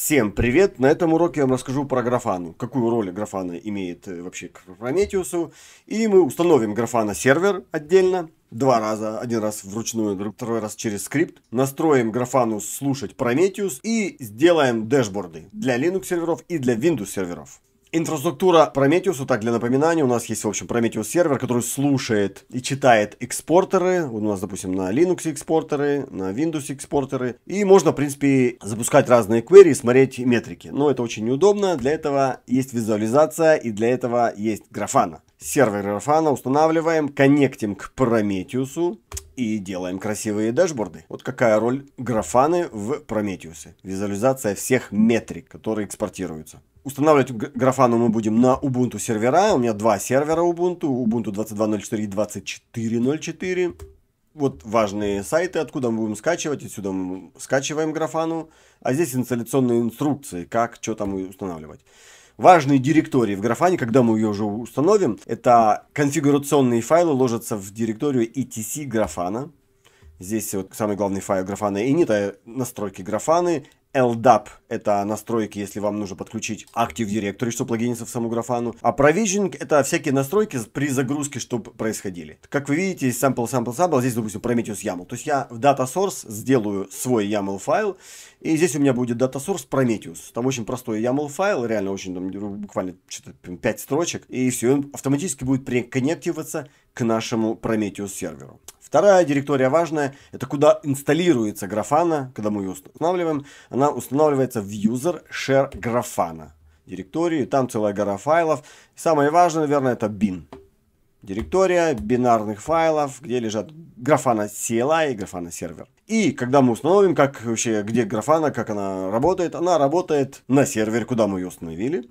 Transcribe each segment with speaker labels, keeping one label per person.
Speaker 1: Всем привет! На этом уроке я вам расскажу про графану. Какую роль графана имеет э, вообще к Прометиусу. И мы установим графана сервер отдельно. Два раза. Один раз вручную, второй раз через скрипт. Настроим графану слушать Prometheus и сделаем дэшборды для Linux серверов и для Windows серверов. Инфраструктура Prometheus, так для напоминания, у нас есть, в общем, Prometheus сервер, который слушает и читает экспортеры. У нас, допустим, на Linux экспортеры, на Windows экспортеры. И можно, в принципе, запускать разные query и смотреть метрики. Но это очень неудобно. Для этого есть визуализация и для этого есть графана. Сервер графана устанавливаем, коннектим к Prometheus и делаем красивые дашборды. Вот какая роль графаны в Prometheus. Визуализация всех метрик, которые экспортируются. Устанавливать графану мы будем на Ubuntu сервера. У меня два сервера Ubuntu. Ubuntu 22.04 и 24.04. Вот важные сайты, откуда мы будем скачивать. Отсюда мы скачиваем графану. А здесь инсталляционные инструкции, как что там устанавливать. Важные директории в графане, когда мы ее уже установим, это конфигурационные файлы ложатся в директорию etc графана. Здесь вот самый главный файл графана init, а настройки графаны, LDAP – это настройки, если вам нужно подключить Active Directory, что плагинится в саму графану. А Provisioning – это всякие настройки при загрузке, чтобы происходили. Как вы видите, sample, sample, sample, здесь, допустим, Prometheus YAML. То есть я в Data Source сделаю свой YAML файл, и здесь у меня будет Data Source Prometheus. Там очень простой YAML файл, реально очень, там, буквально что-то 5 строчек, и все, он автоматически будет приконнективаться к нашему Prometheus серверу. Вторая директория важная, это куда инсталируется графана, когда мы ее устанавливаем. Она устанавливается в user share графана директории, там целая гора файлов. Самое важное, наверное, это bin. Директория бинарных файлов, где лежат графана CLI и графана сервер. И когда мы установим, как вообще, где графана, как она работает, она работает на сервере, куда мы ее установили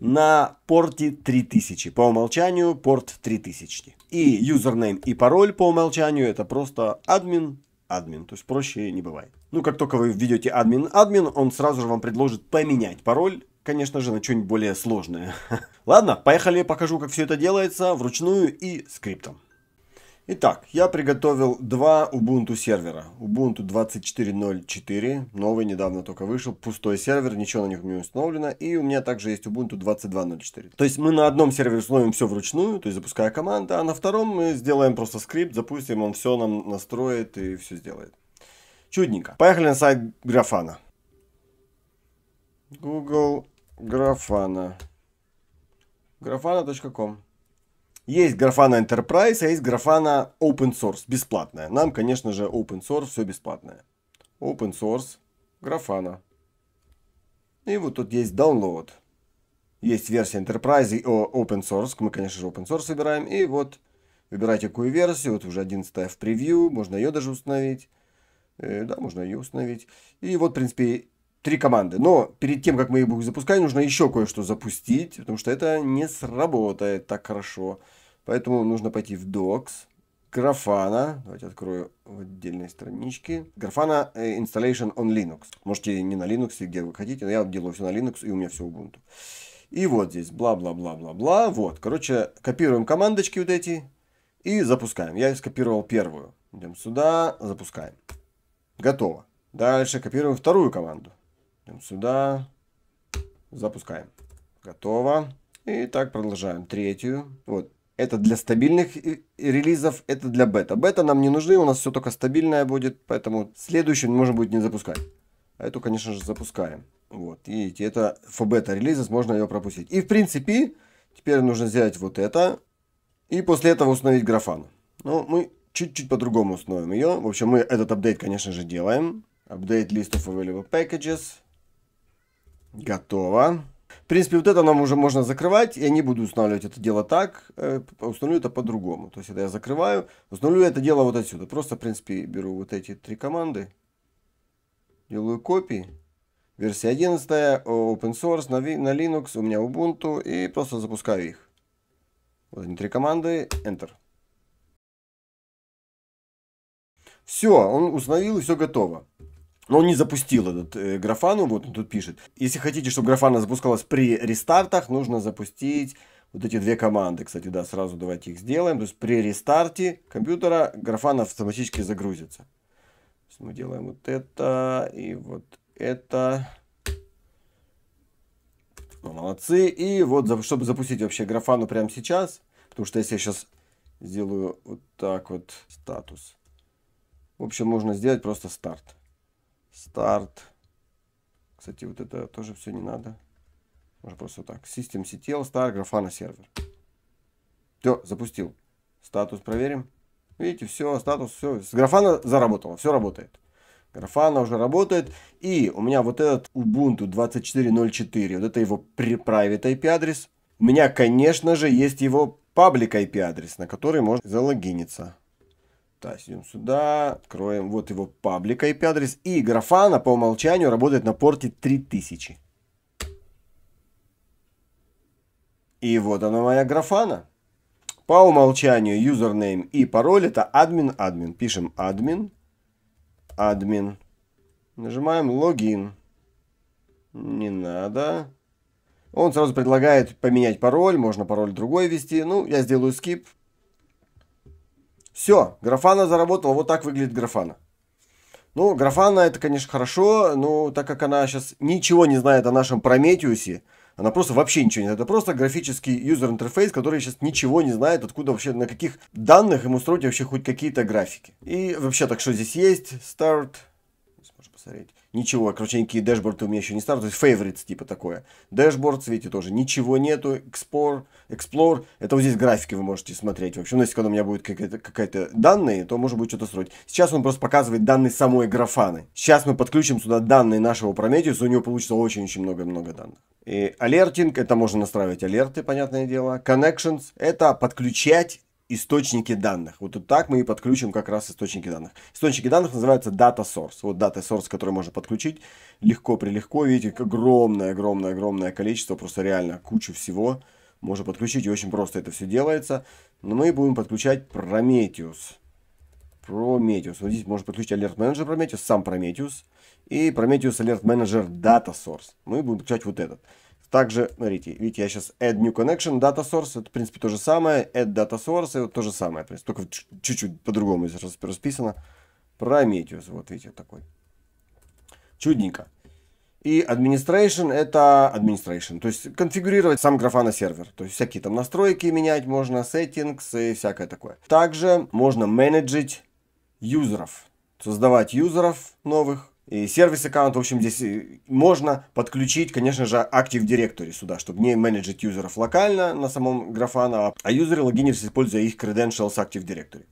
Speaker 1: на порте 3000. По умолчанию порт 3000. И username и пароль по умолчанию это просто admin, admin. То есть проще не бывает. Ну, как только вы введете admin, admin, он сразу же вам предложит поменять пароль. Конечно же, на что-нибудь более сложное. Ладно, поехали, покажу, как все это делается вручную и скриптом. Итак, я приготовил два Ubuntu сервера. Ubuntu 24.04, новый, недавно только вышел, пустой сервер, ничего на них не установлено. И у меня также есть Ubuntu 22.04. То есть мы на одном сервере установим все вручную, то есть запуская команду, а на втором мы сделаем просто скрипт, запустим, он все нам настроит и все сделает. Чудненько. Поехали на сайт Графана. Google Графана. Grafana.com есть Grafana Enterprise, а есть Grafana Open Source, бесплатная. Нам, конечно же, Open Source, все бесплатное. Open Source, Grafana. И вот тут есть download. Есть версия Enterprise и Open Source. Мы, конечно же, Open Source выбираем. И вот выбирайте какую версию. Вот уже 11 в превью. Можно ее даже установить. Э, да, можно ее установить. И вот, в принципе, три команды. Но перед тем, как мы их будем запускать, нужно еще кое-что запустить, потому что это не сработает так хорошо. Поэтому нужно пойти в Docs, Grafana, давайте открою в отдельной страничке, Grafana э, Installation on Linux. Можете не на Linux, где вы хотите, но я делаю все на Linux, и у меня все Ubuntu. И вот здесь бла-бла-бла-бла-бла. Вот, короче, копируем командочки вот эти и запускаем. Я скопировал первую. Идем сюда, запускаем. Готово. Дальше копируем вторую команду. Идем сюда. Запускаем. Готово. И так продолжаем. Третью. Вот. Это для стабильных релизов, это для бета. Бета нам не нужны, у нас все только стабильное будет, поэтому следующую можно будет не запускать. А эту, конечно же, запускаем. Вот, видите, это фобета релиза, можно ее пропустить. И, в принципе, теперь нужно взять вот это, и после этого установить графан. Но мы чуть-чуть по-другому установим ее. В общем, мы этот апдейт, конечно же, делаем. Update list of available packages. Готово. В принципе, вот это нам уже можно закрывать. Я не буду устанавливать это дело так. Э, установлю это по-другому. То есть, это я закрываю. Установлю это дело вот отсюда. Просто, в принципе, беру вот эти три команды. Делаю копии. Версия 11, open source, на, на Linux, у меня Ubuntu. И просто запускаю их. Вот они три команды. Enter. Все, он установил и все готово. Но он не запустил этот э, графану, вот он тут пишет. Если хотите, чтобы графана запускалась при рестартах, нужно запустить вот эти две команды. Кстати, да, сразу давайте их сделаем. То есть при рестарте компьютера графана автоматически загрузится. Мы делаем вот это и вот это. Молодцы. И вот, чтобы запустить вообще графану прямо сейчас, потому что если я сейчас сделаю вот так вот статус. В общем, можно сделать просто старт. Старт. Кстати, вот это тоже все не надо. Можно просто так. Systemctl, start, графана сервер. Все, запустил. Статус проверим. Видите, все, статус, все. С графана заработало, все работает. Графана уже работает. И у меня вот этот Ubuntu 24.04, вот это его private IP адрес. У меня, конечно же, есть его public IP адрес, на который можно залогиниться. Так, идем сюда, откроем вот его public IP адрес. И графана по умолчанию работает на порте 3000. И вот она моя графана. По умолчанию username и пароль это админ админ. Пишем админ админ. Нажимаем логин. Не надо. Он сразу предлагает поменять пароль, можно пароль другой ввести. Ну, я сделаю скип. Все, графана заработала. Вот так выглядит графана. Ну, графана это, конечно, хорошо, но так как она сейчас ничего не знает о нашем Прометеусе, она просто вообще ничего не знает. Это просто графический user interface, который сейчас ничего не знает, откуда вообще, на каких данных ему строить вообще хоть какие-то графики. И вообще, так что здесь есть? Start. Можно посмотреть. Ничего, короче, никакие дэшборды у меня еще не стартуют. То есть favorites типа такое. Дэшборд, видите, тоже ничего нету. Explore, Explore. Это вот здесь графики вы можете смотреть. Вообще, ну, если когда у меня будет какая-то какая данные, то можно будет что-то строить. Сейчас он просто показывает данные самой графаны. Сейчас мы подключим сюда данные нашего Prometheus, у него получится очень-очень много-много данных. И алертинг, это можно настраивать алерты, понятное дело. Connections, это подключать источники данных. Вот так мы и подключим как раз источники данных. Источники данных называются Data Source. Вот Data Source, который можно подключить легко прилегко. Видите, огромное, огромное, огромное количество, просто реально кучу всего можно подключить. И очень просто это все делается. Но мы будем подключать Prometheus. Prometheus. Вот здесь можно подключить Alert Manager Prometheus, сам Prometheus. И Prometheus Alert Manager Data Source. Мы будем подключать вот этот. Также, смотрите, видите, я сейчас add new connection, data source, это, в принципе, то же самое, add data source, это то же самое, в только чуть-чуть по-другому здесь расписано. Prometheus, вот видите, такой. Чудненько. И administration это administration, то есть конфигурировать сам Grafana сервер. То есть всякие там настройки менять можно, settings и всякое такое. Также можно менеджить юзеров, создавать юзеров новых, и сервис аккаунт, в общем, здесь э, можно подключить, конечно же, Active Directory сюда, чтобы не менеджить юзеров локально на самом Grafana, а юзеры логинились, используя их credentials Active Directory.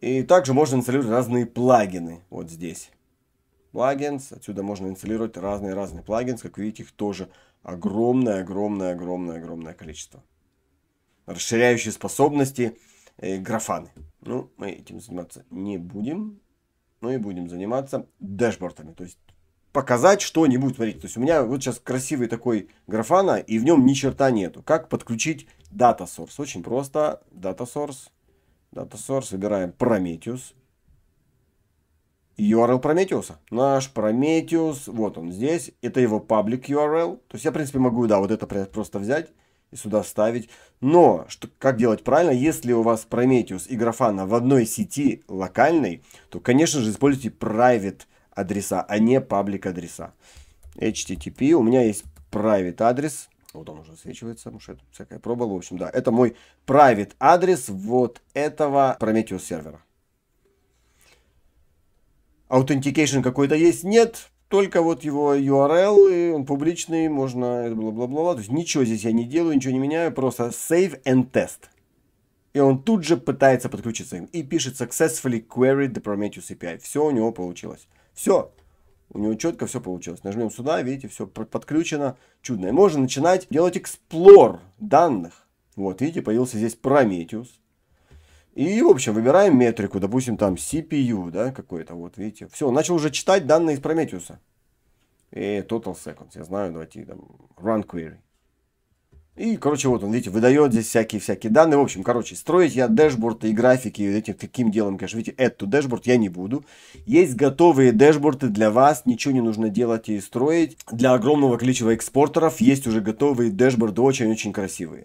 Speaker 1: И также можно инсталлировать разные плагины вот здесь. Плагинс, отсюда можно инсталлировать разные-разные плагины, как видите, их тоже огромное-огромное-огромное-огромное количество. Расширяющие способности э, графаны. Ну, мы этим заниматься не будем ну и будем заниматься дэшбордами. То есть показать что-нибудь. Смотрите, то есть у меня вот сейчас красивый такой графана, и в нем ни черта нету. Как подключить Data Source? Очень просто. Data Source. Data Source. Выбираем Prometheus. URL Prometheus. Наш Prometheus, вот он здесь. Это его public URL. То есть я, в принципе, могу, да, вот это просто взять и сюда ставить. Но, что, как делать правильно, если у вас Prometheus и Grafana в одной сети локальной, то, конечно же, используйте private адреса, а не public адреса. HTTP, у меня есть private адрес, вот он уже освечивается, потому что это всякая пробовала. В общем, да, это мой private адрес вот этого Prometheus сервера. Authentication какой-то есть? Нет только вот его URL, он публичный, можно бла-бла-бла. То есть ничего здесь я не делаю, ничего не меняю, просто save and test. И он тут же пытается подключиться им. И пишет successfully queried the Prometheus API. Все у него получилось. Все. У него четко все получилось. Нажмем сюда, видите, все подключено. Чудно. И можно начинать делать explore данных. Вот, видите, появился здесь Prometheus. И, в общем, выбираем метрику, допустим, там CPU, да, какой-то, вот, видите. Все, начал уже читать данные из Prometheus. И Total Seconds, я знаю, давайте там, Run Query. И, короче, вот он, видите, выдает здесь всякие-всякие данные. В общем, короче, строить я дэшборды и графики этим таким делом, конечно, видите, эту дэшборд я не буду. Есть готовые дэшборды для вас, ничего не нужно делать и строить. Для огромного количества экспортеров есть уже готовые дэшборды, очень-очень красивые.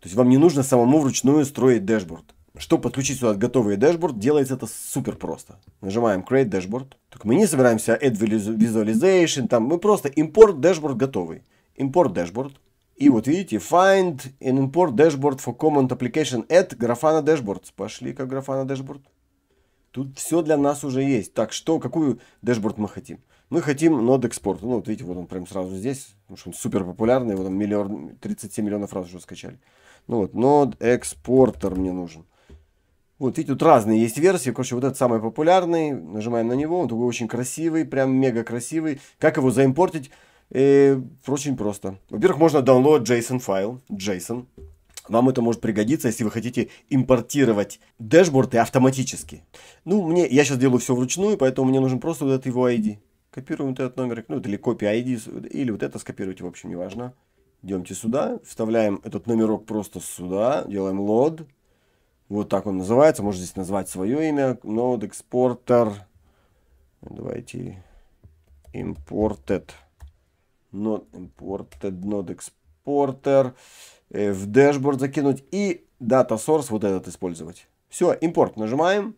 Speaker 1: То есть вам не нужно самому вручную строить дэшборд. Чтобы подключить сюда готовый дэшборд, делается это супер просто. Нажимаем Create Dashboard. Так мы не собираемся Add Visualization, там мы просто import dashboard готовый. Import dashboard. И вот видите, find and import dashboard for common application at Grafana Dashboards. Пошли как Grafana Dashboard. Тут все для нас уже есть. Так, что, какую дашборд мы хотим? Мы хотим Node Export. Ну, вот видите, вот он прям сразу здесь. Потому что он супер популярный. Вот он миллион, 37 миллионов раз уже скачали. Ну вот, Node Exporter мне нужен. Вот, видите, тут разные есть версии. Короче, вот этот самый популярный. Нажимаем на него. Он такой очень красивый, прям мега красивый. Как его заимпортить? Э, очень просто. Во-первых, можно download JSON файл. JSON. Вам это может пригодиться, если вы хотите импортировать дэшборды автоматически. Ну, мне, я сейчас делаю все вручную, поэтому мне нужен просто вот этот его ID. Копируем вот этот номер, ну, или копия ID, или вот это скопируйте, в общем, неважно. Идемте сюда, вставляем этот номерок просто сюда, делаем load. Вот так он называется, можно здесь назвать свое имя, node exporter. Давайте imported. Not imported, node exporter. Э, в дэшборд закинуть и data source вот этот использовать. Все, импорт нажимаем.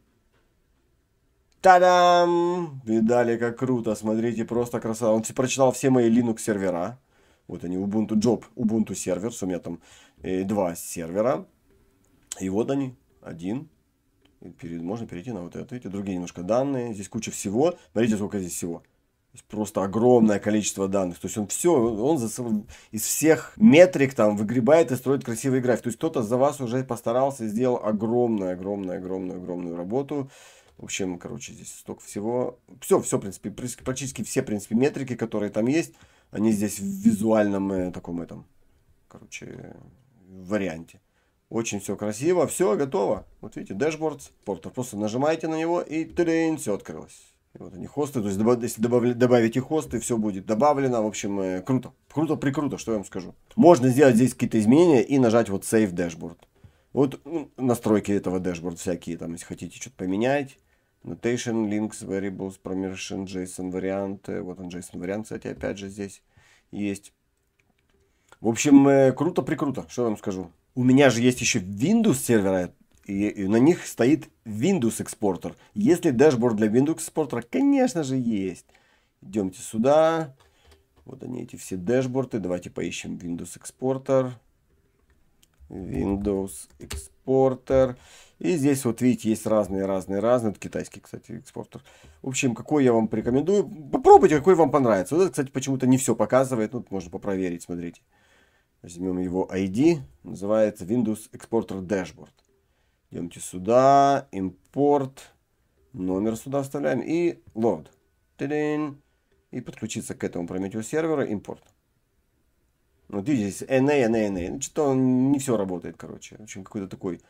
Speaker 1: Та-дам! Видали, как круто. Смотрите, просто красота. Он прочитал все мои Linux сервера. Вот они, Ubuntu Job, Ubuntu сервер. У меня там э, два сервера. И вот они, один. Перед, можно перейти на вот это. Эти другие немножко данные. Здесь куча всего. Смотрите, сколько здесь всего просто огромное количество данных. То есть он все, он за, из всех метрик там выгребает и строит красивый график. То есть кто-то за вас уже постарался и сделал огромную, огромную, огромную, огромную работу. В общем, короче, здесь столько всего. Все, все, в принципе, практически все, в принципе, метрики, которые там есть, они здесь в визуальном э, таком этом, короче, варианте. Очень все красиво, все готово. Вот видите, дашборд, портер. Просто нажимаете на него и тырин, все открылось. Вот они хосты, то есть если добавить, добавите хосты, все будет добавлено. В общем, э, круто. Круто, прикруто, что я вам скажу. Можно сделать здесь какие-то изменения и нажать вот Save Dashboard. Вот ну, настройки этого dashboard всякие, там, если хотите что-то поменять. Notation, links, variables, permission, JSON варианты. Вот он JSON вариант, кстати, опять же здесь есть. В общем, э, круто-прикруто, что я вам скажу. У меня же есть еще Windows сервера и, и на них стоит Windows экспортер. Есть ли дашборд для Windows экспортера? Конечно же есть. Идемте сюда. Вот они эти все дашборды. Давайте поищем Windows экспортер. Windows экспортер. И здесь вот видите, есть разные, разные, разные. Это китайский, кстати, экспортер. В общем, какой я вам порекомендую. Попробуйте, какой вам понравится. Вот это, кстати, почему-то не все показывает. Ну, можно попроверить, смотрите. Возьмем его ID. Называется Windows Exporter Dashboard. Идемте сюда, импорт, номер сюда вставляем и load. И подключиться к этому Prometheus сервера, импорт. Вот видите, здесь NA, NA, NA. Что-то не все работает, короче. Очень какой-то такой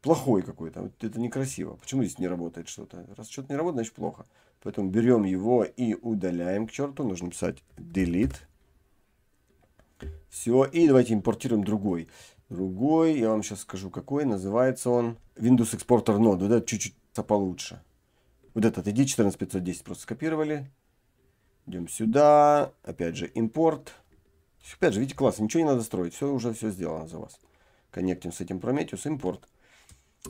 Speaker 1: плохой какой-то. Вот это некрасиво. Почему здесь не работает что-то? Раз что-то не работает, значит плохо. Поэтому берем его и удаляем к черту. Нужно писать delete. Все. И давайте импортируем другой. Другой, я вам сейчас скажу какой, называется он Windows Exporter Node. Вот этот чуть-чуть получше. Вот этот ID 14510 просто скопировали. Идем сюда. Опять же, импорт. Опять же, видите, классно, ничего не надо строить. Все уже все сделано за вас. Коннектим с этим Prometheus, импорт.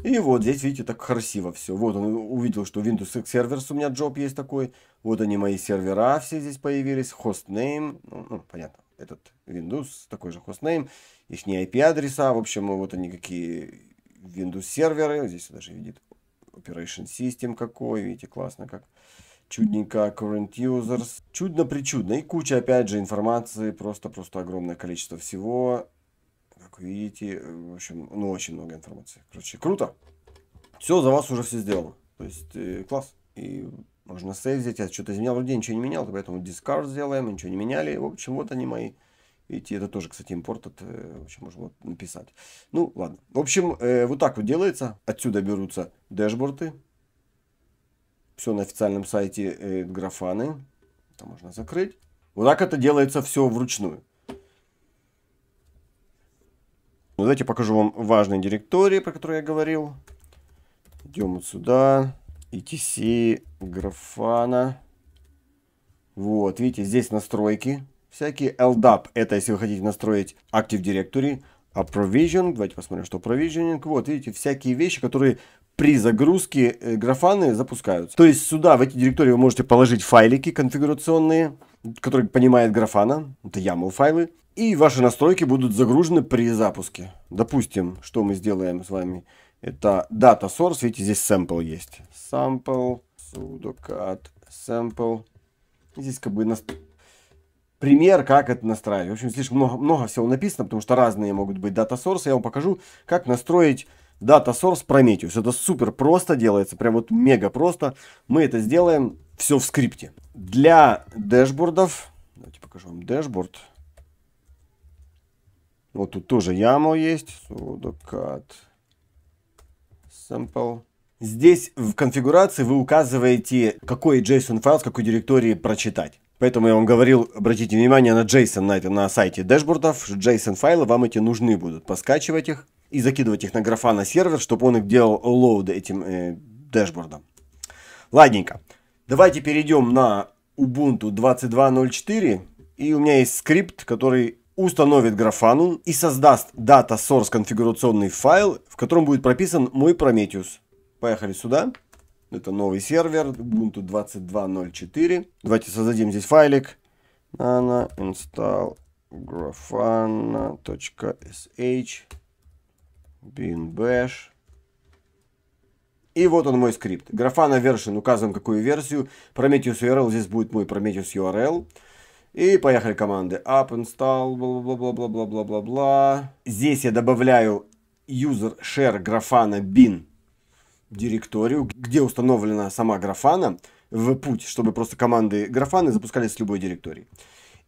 Speaker 1: И вот здесь, видите, так красиво все. Вот он увидел, что Windows X Servers у меня джоб есть такой. Вот они мои сервера все здесь появились. Hostname. Ну, ну понятно этот Windows, такой же хостнейм, их не IP-адреса, в общем, вот они какие Windows серверы, здесь даже видит Operation System какой, видите, классно как. Чудненько, current users, чудно-причудно. И куча, опять же, информации, просто-просто огромное количество всего. Как видите, в общем, ну, очень много информации. Короче, круто. Все, за вас уже все сделано. То есть, э, класс. И можно сейв взять. Я что-то изменял, вроде ничего не менял, поэтому discard сделаем, ничего не меняли. В общем, вот они мои. Видите, это тоже, кстати, импорт. Это, в общем, можно вот написать. Ну, ладно. В общем, э, вот так вот делается. Отсюда берутся дэшборды. Все на официальном сайте э, графаны. Это можно закрыть. Вот так это делается все вручную. Ну, давайте покажу вам важные директории, про которые я говорил. Идем вот сюда. ETC, графана. Вот, видите, здесь настройки всякие. LDAP, это если вы хотите настроить Active Directory. А Provision, давайте посмотрим, что Provisioning. Вот, видите, всякие вещи, которые при загрузке э, графаны запускаются. То есть сюда, в эти директории вы можете положить файлики конфигурационные, которые понимает графана. Это YAML файлы. И ваши настройки будут загружены при запуске. Допустим, что мы сделаем с вами. Это data source. Видите, здесь sample есть. Sample, sudo cat, sample. Здесь как бы нас... пример, как это настраивать. В общем, слишком много, много всего написано, потому что разные могут быть data source. Я вам покажу, как настроить Data Source Prometheus. Это супер просто делается, прям вот мега просто. Мы это сделаем все в скрипте. Для дэшбордов, давайте покажу вам дэшборд. Вот тут тоже YAML есть. sudo cat sample. Здесь в конфигурации вы указываете, какой JSON файл с какой директории прочитать. Поэтому я вам говорил, обратите внимание на JSON на, это, на сайте дэшбордов. JSON файлы вам эти нужны будут. Поскачивать их и закидывать их на Grafana сервер, чтобы он их делал load этим э, дэшбордом. Ладненько. Давайте перейдем на Ubuntu 22.04. И у меня есть скрипт, который установит графану и создаст data source конфигурационный файл, в котором будет прописан мой Prometheus. Поехали сюда. Это новый сервер Ubuntu 22.04. Давайте создадим здесь файлик. nano install grafana.sh bin bash. И вот он мой скрипт. Grafana version указываем какую версию. Prometheus URL здесь будет мой Prometheus URL. И поехали команды. Up install, бла-бла-бла-бла-бла-бла-бла. Здесь я добавляю user share Grafana bin директорию, где установлена сама Grafana в путь, чтобы просто команды Grafana запускались с любой директории.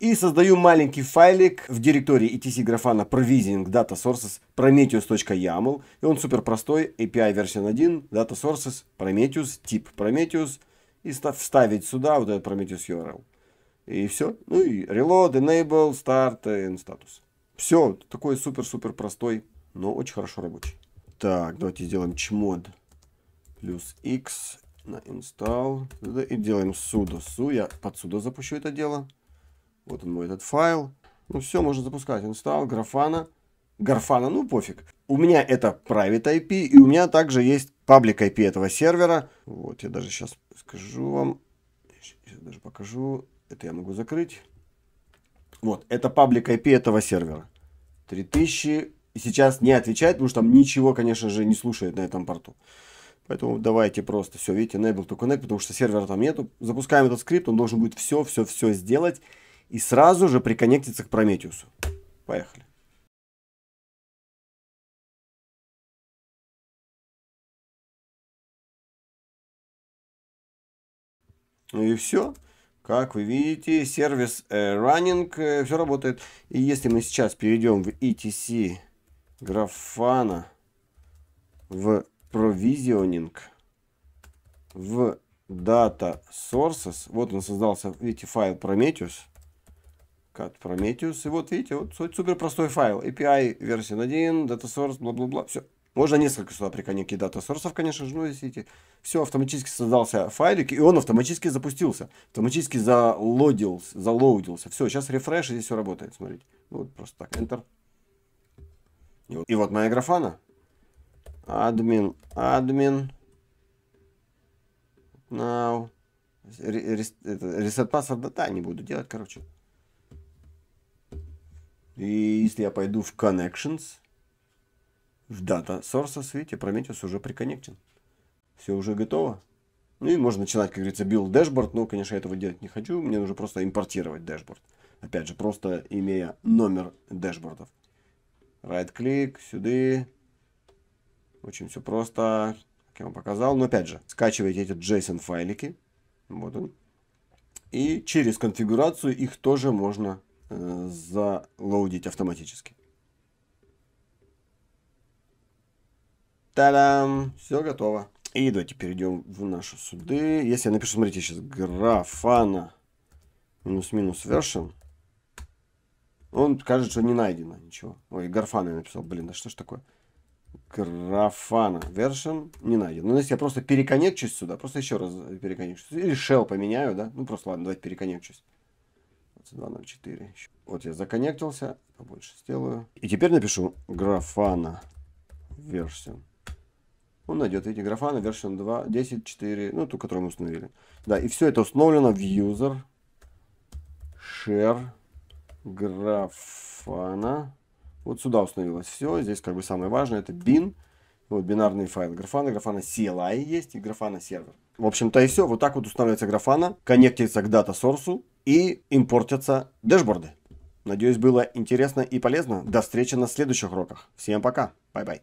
Speaker 1: И создаю маленький файлик в директории etc Grafana provisioning data sources prometheus.yaml. И он супер простой, API версия 1, data sources, Prometheus, тип Prometheus. И вставить сюда вот этот Prometheus URL. И все. Ну и reload, enable, start and status. Все, такой супер-супер простой, но очень хорошо рабочий. Так, давайте сделаем chmod плюс x на install. И делаем sudo su. Я под sudo запущу это дело. Вот он мой этот файл. Ну все, можно запускать. Install, графана. Гарфана, ну пофиг. У меня это private IP, и у меня также есть public IP этого сервера. Вот, я даже сейчас скажу вам. Сейчас даже покажу. Это я могу закрыть. Вот, это паблик IP этого сервера. 3000. И сейчас не отвечает, потому что там ничего, конечно же, не слушает на этом порту. Поэтому давайте просто все, видите, enable to connect, потому что сервера там нету. Запускаем этот скрипт, он должен будет все, все, все сделать. И сразу же приконнектиться к Прометеусу. Поехали. Ну и все. Как вы видите, сервис э, running, э, все работает. И если мы сейчас перейдем в etc Grafana, в provisioning, в data sources, вот он создался, видите, файл Prometheus, cat Prometheus, и вот видите, вот супер простой файл, API версия 1, data source, бла-бла-бла, все. Можно несколько сюда приконнектить дата сорсов, конечно же, ну, видите, все, автоматически создался файлик, и он автоматически запустился, автоматически залодился, залоудился. Все, сейчас рефреш, и здесь все работает, смотрите. Вот просто так, Enter. И вот, и вот моя графана. Админ, админ. Now. Reset password, да, не буду делать, короче. И если я пойду в Connections, в Data Sources, видите, Prometheus уже приконнектен. Все уже готово. Ну и можно начинать, как говорится, build dashboard. Но, конечно, я этого делать не хочу. Мне нужно просто импортировать дашборд. Опять же, просто имея номер дашбордов. Right-click, сюда. Очень все просто, как я вам показал. Но, опять же, скачивайте эти JSON файлики. Вот он. И через конфигурацию их тоже можно э, залоудить автоматически. Та-дам! Все готово. И давайте перейдем в наши суды. Если я напишу, смотрите, сейчас графана минус-минус version, он скажет, что не найдено ничего. Ой, гарфана я написал. Блин, да что ж такое? Графана version не найдено. Но если я просто переконнекчусь сюда, просто еще раз переконнекчусь. Или shell поменяю, да? Ну просто ладно, давайте переконнекчусь. 22.04. Вот я законнектился, побольше сделаю. И теперь напишу графана version он найдет эти графаны version 2, 10, 4, ну, ту, которую мы установили. Да, и все это установлено в user share графана. Вот сюда установилось все. Здесь как бы самое важное это bin. Вот бинарный файл графана. Графана CLI есть и графана сервер. В общем-то и все. Вот так вот устанавливается графана, коннектится к дата сорсу и импортятся дэшборды. Надеюсь, было интересно и полезно. До встречи на следующих уроках. Всем пока. Bye-bye.